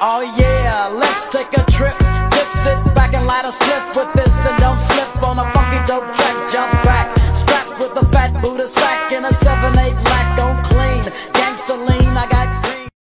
Oh yeah, let's take a trip. Just sit back and light a spliff with this and don't slip on a funky dope track. Jump back, strapped with a fat Buddha sack and a 7-8 black